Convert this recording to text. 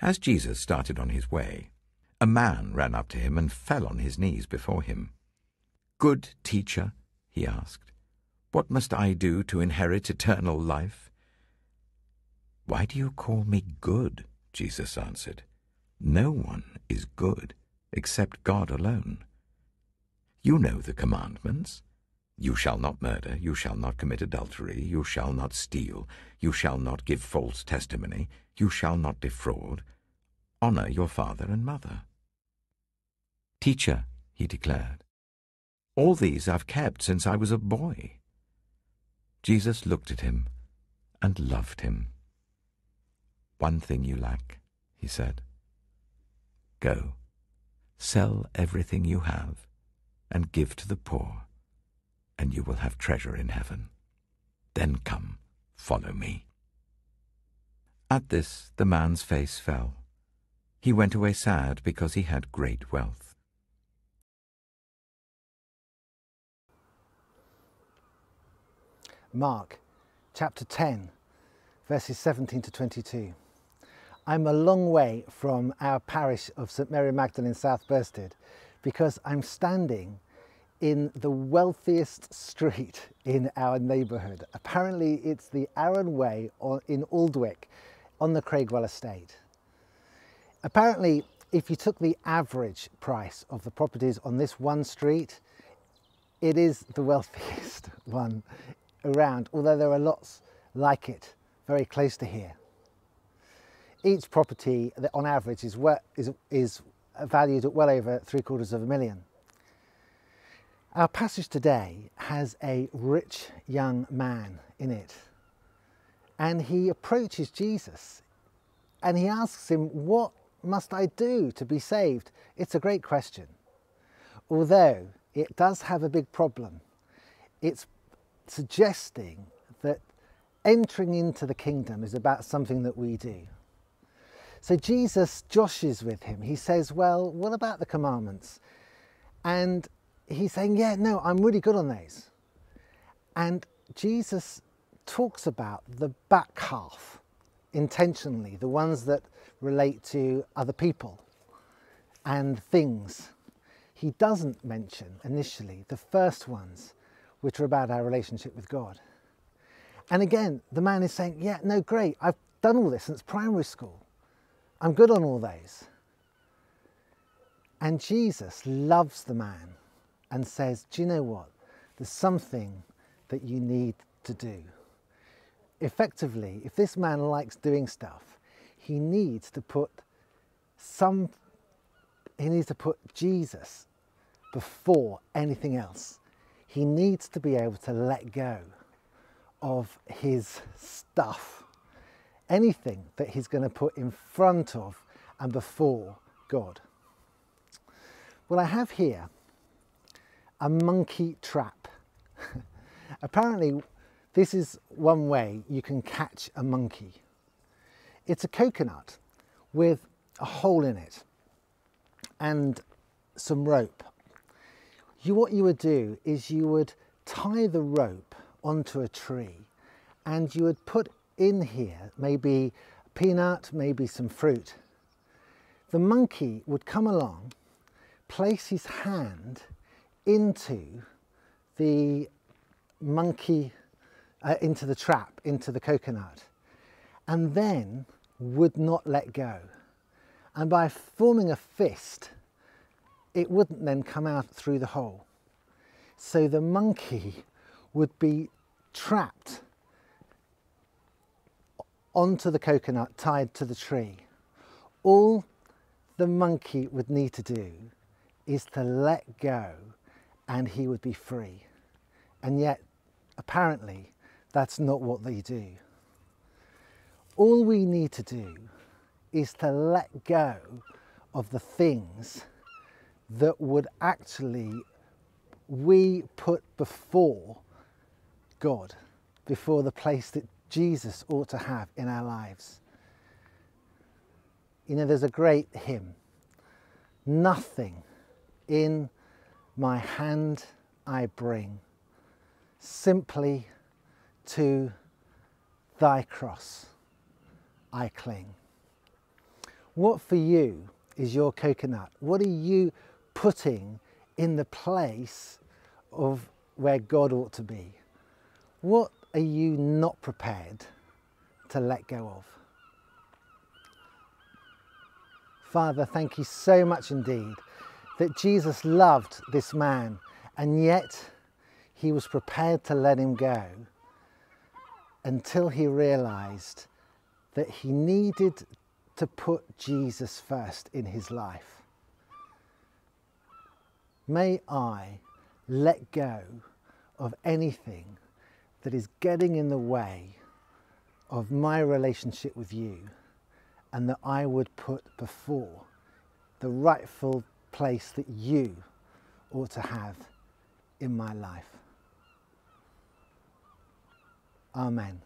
As Jesus started on his way, a man ran up to him and fell on his knees before him. Good teacher, he asked, what must I do to inherit eternal life? Why do you call me good? Jesus answered. No one is good except God alone. You know the commandments. You shall not murder, you shall not commit adultery, you shall not steal, you shall not give false testimony, you shall not defraud. Honor your father and mother. Teacher, he declared, all these I've kept since I was a boy. Jesus looked at him and loved him. One thing you lack, he said. Go, sell everything you have and give to the poor, and you will have treasure in heaven. Then come, follow me. At this the man's face fell. He went away sad because he had great wealth. Mark chapter 10, verses 17 to 22. I'm a long way from our parish of St Mary Magdalene South Bersted because I'm standing in the wealthiest street in our neighbourhood. Apparently it's the Arran Way in Aldwick on the Craigweil estate. Apparently if you took the average price of the properties on this one street, it is the wealthiest one around, although there are lots like it very close to here. Each property on average is, is, is valued at well over three quarters of a million. Our passage today has a rich young man in it and he approaches Jesus and he asks him, what must I do to be saved? It's a great question. Although it does have a big problem. It's suggesting that entering into the kingdom is about something that we do. So Jesus joshes with him. He says, Well, what about the commandments? And he's saying, Yeah, no, I'm really good on those. And Jesus talks about the back half intentionally, the ones that relate to other people and things. He doesn't mention initially the first ones which are about our relationship with God. And again, the man is saying, Yeah, no, great, I've done all this since primary school. I'm good on all those. And Jesus loves the man and says, Do you know what? There's something that you need to do. Effectively, if this man likes doing stuff, he needs to put some, he needs to put Jesus before anything else he needs to be able to let go of his stuff, anything that he's going to put in front of and before God. Well, I have here a monkey trap. Apparently, this is one way you can catch a monkey. It's a coconut with a hole in it and some rope you, what you would do is you would tie the rope onto a tree and you would put in here maybe a peanut, maybe some fruit. The monkey would come along, place his hand into the monkey, uh, into the trap, into the coconut, and then would not let go. And by forming a fist, it wouldn't then come out through the hole. So the monkey would be trapped onto the coconut tied to the tree. All the monkey would need to do is to let go and he would be free. And yet, apparently, that's not what they do. All we need to do is to let go of the things that would actually we put before God, before the place that Jesus ought to have in our lives. You know, there's a great hymn Nothing in my hand I bring, simply to thy cross I cling. What for you is your coconut? What are you putting in the place of where God ought to be? What are you not prepared to let go of? Father, thank you so much indeed that Jesus loved this man and yet he was prepared to let him go until he realized that he needed to put Jesus first in his life. May I let go of anything that is getting in the way of my relationship with you and that I would put before the rightful place that you ought to have in my life. Amen.